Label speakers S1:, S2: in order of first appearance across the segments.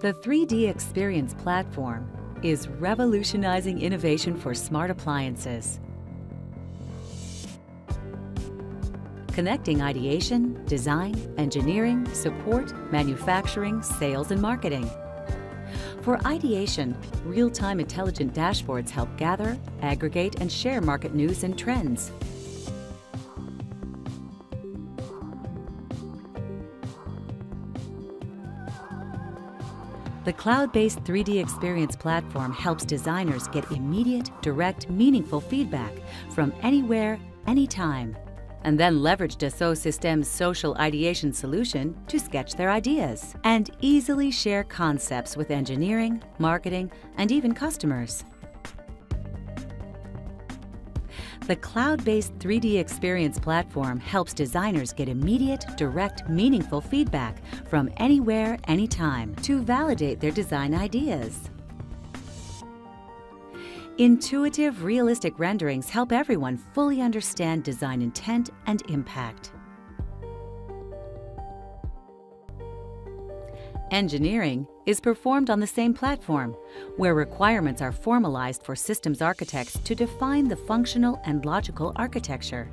S1: The 3D Experience platform is revolutionizing innovation for smart appliances. Connecting ideation, design, engineering, support, manufacturing, sales, and marketing. For ideation, real-time intelligent dashboards help gather, aggregate, and share market news and trends. The cloud-based 3D Experience platform helps designers get immediate, direct, meaningful feedback from anywhere, anytime, and then leverage Dassault Systèmes' social ideation solution to sketch their ideas and easily share concepts with engineering, marketing, and even customers. The cloud-based 3D Experience platform helps designers get immediate, direct, meaningful feedback from anywhere, anytime to validate their design ideas. Intuitive, realistic renderings help everyone fully understand design intent and impact. Engineering is performed on the same platform, where requirements are formalized for systems architects to define the functional and logical architecture.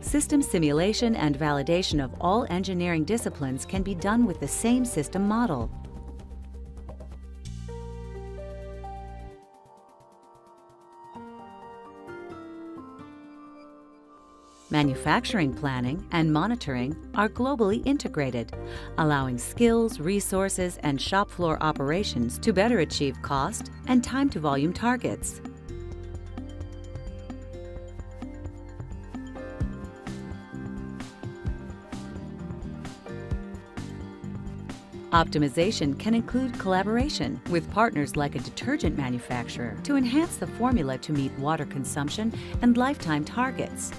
S1: System simulation and validation of all engineering disciplines can be done with the same system model. Manufacturing planning and monitoring are globally integrated, allowing skills, resources, and shop floor operations to better achieve cost and time to volume targets. Optimization can include collaboration with partners like a detergent manufacturer to enhance the formula to meet water consumption and lifetime targets.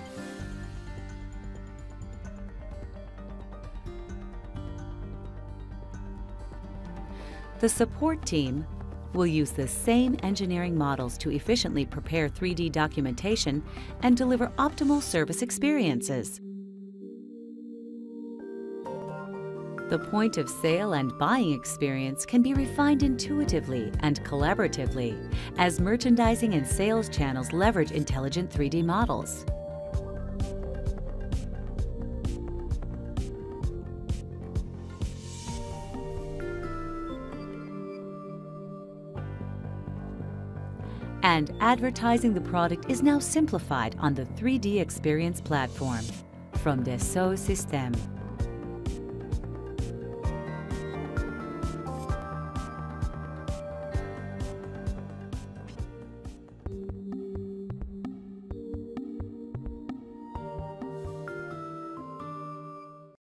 S1: The support team will use the same engineering models to efficiently prepare 3D documentation and deliver optimal service experiences. The point of sale and buying experience can be refined intuitively and collaboratively as merchandising and sales channels leverage intelligent 3D models. And advertising the product is now simplified on the 3D Experience platform from Dassault Systèmes.